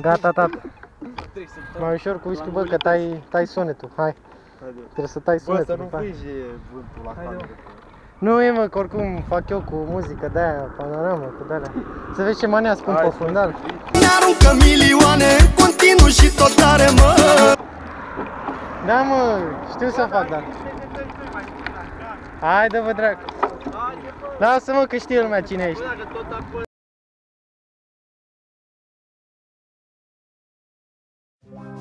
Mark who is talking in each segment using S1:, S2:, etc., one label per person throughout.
S1: Gata, tata. Mai ușor cu whisky, bă, că tai, tai sunetul. Hai, trebuie să tai
S2: Bă, să
S1: sunetul.
S2: nu
S1: după aia.
S2: frigi vântul la cameră.
S1: Nu e, mă, că oricum fac eu cu muzică de-aia, panoramă, cu de-alea. Să vezi ce mania spun pe fundal.
S3: Ne-aruncă milioane în continuu și tot tare, mă
S1: Da, mă, știu să fac, da. Haide, bă, drag. Lasă-mă că știe lumea cine ești.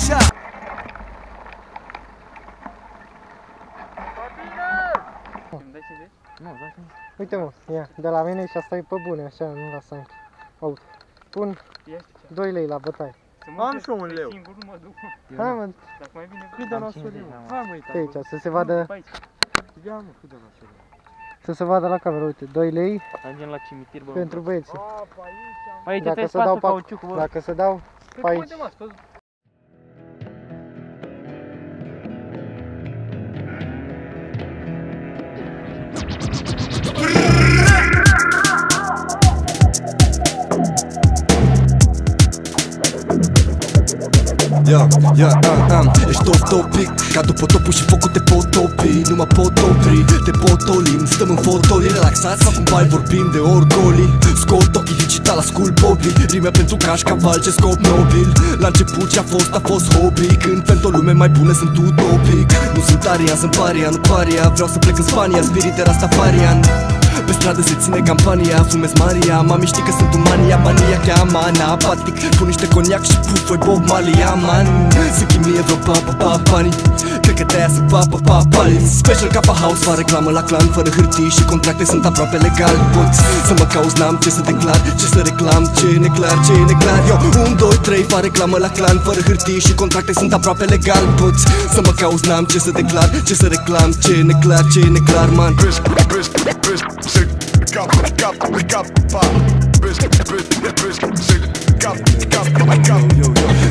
S3: așa
S1: Uite, mă, ia, de la mine și asta e pe bune, așa, nu la sanchi. Uite, pun 2 lei la bătaie.
S2: Am și eu un leu.
S4: Singur nu mă duc.
S1: Hai, mă,
S4: Dacă mai vine
S2: Cât de nasol e, mă? Hai mă,
S1: pe aici, să se vadă,
S4: pe aici.
S2: Ia mă, cât de nasol e.
S1: să se vadă la cameră, uite, 2 lei
S4: Ajungem la cimitir, bă.
S1: pentru băieții.
S4: Aici
S1: Dacă
S4: trebuie
S1: se dau
S4: spatul
S1: pe,
S4: cauciuc, bă.
S1: dacă se dau pe aici.
S4: Uite, mă, scos.
S3: Ia, ia, am, am Ești top topic Ca după topul și focul te pot topi Nu mă pot opri, te pot olim Stăm în fotoli, relaxați Fac un bai, vorbim de orgolii. Scot ochii digital, ascult Bobby Rime pentru cașcaval, ce scop nobil. La început ce-a fost, a fost hobby. Când pentru o lume mai bună sunt utopic. Nu sunt arian, sunt paria, nu paria. Vreau să plec în Spania, spirit de rastafarian pe stradă se ține campania. Fumez Maria Mami știi că sunt un mania Mania cheamana Apatic Pun niște coniac și puf Voi Bob Marley Aman Să chimie vreo pa pa pa bani Cred că de-aia sunt pa pa pa bani Special Kappa House. Fa reclamă la clan Fără hârtii și contracte Sunt aproape legal. Poți să mă cauzi N-am ce să declar Ce să reclam Ce e neclar Ce e neclar. Eu 1, 2, 3 Fa reclamă la clan Fără hârtii și contracte Sunt aproape legal. Poți să mă cauzi N-am ce să declar Ce să reclam Ce e neclar Ce e neclar man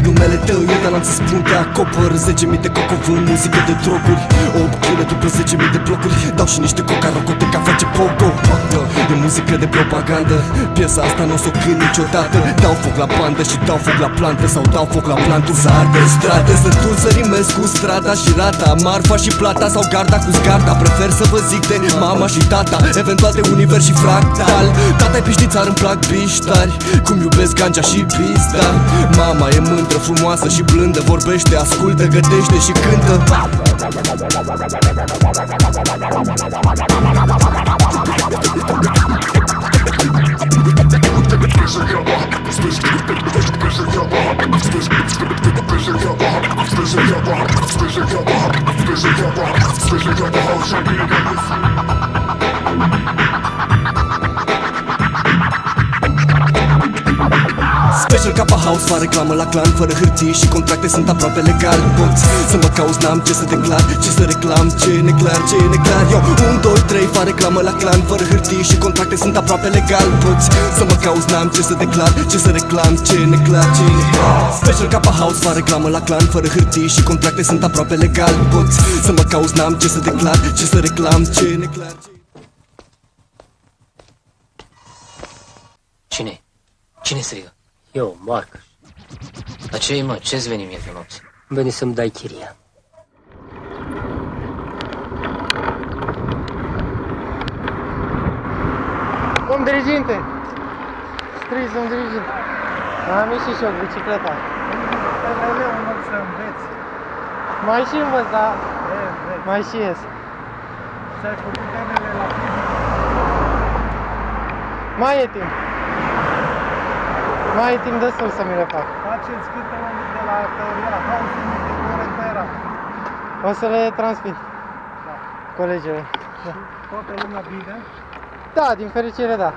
S3: Numele tău e dar n-am să spun că acopăr 10.000 de cocovânt, muzică de droguri. 8 kg după 10.000 de blocuri Dau și niște coca rocote ca face pogo. E muzică de propagandă Piesa asta nu o să o cânt niciodată. Dau foc la bandă și dau foc la plantă Sau dau foc la planturi să ardă stradă. Sunt tu să rimez cu strada și rata Marfa și plata sau garda cu sgarda Prefer să vă zic de mama și tata Eventual de univers și fractal. Tata-i pișnițar, îmi plac biștari Cum iubesc ganja și pista. Mama e mândră, frumoasă și blândă Vorbește, ascultă, gătește și cântă Special Kappa House Fa reclamă la clan Fără hârtii și contracte Sunt aproape legal. Poți să mă cauzi N-am ce să declar Ce să reclam Ce e neclar Ce e neclar. Eu 1, 2, 3 Fa reclamă la clan Fără hârtii și contracte Sunt aproape legal. Poți să mă cauzi N-am ce să declar Ce să reclam Ce e neclar Ce e neclar. Special Kappa House Fa reclamă la clan Fără hârtii și contracte Sunt aproape legal. Poți să mă cauzi N-am ce să declar Ce să reclam Ce e neclar Ce e
S5: Cine? Cine strigă? Eu, Marcus. Dar ce mă? Ce-ți veni mie de noapte? Veni să-mi dai chiria.
S1: Domn diriginte! Strig, domn diriginte! Am ieșit și eu cu bicicleta.
S2: Leu, mă, să înveți.
S1: Mai și învăț, dar
S2: E, înveți.
S1: mai și ies.
S2: Ți-ai făcut temele la fizică.
S1: Mai e timp. Mai timp destul să mi le fac.
S2: Faceți câte mai mult de la tăierea, ca un de ore tăierea.
S1: O să le transmit.
S2: Da.
S1: Colegele. Da.
S2: Și toată lumea bine?
S1: Da, din fericire da.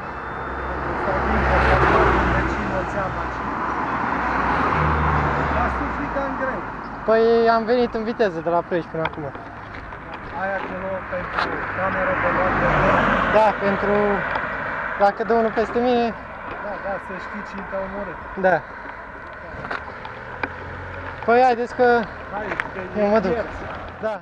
S1: Păi am venit în viteză de la Ploiești până acum.
S2: Ai acolo pentru cameră de luat de
S1: Da, pentru... Dacă dă unul peste mine,
S2: da, da, să știi cine te-a omorât.
S1: Da. Păi haideți că...
S2: Hai,
S1: eu mă duc. Da.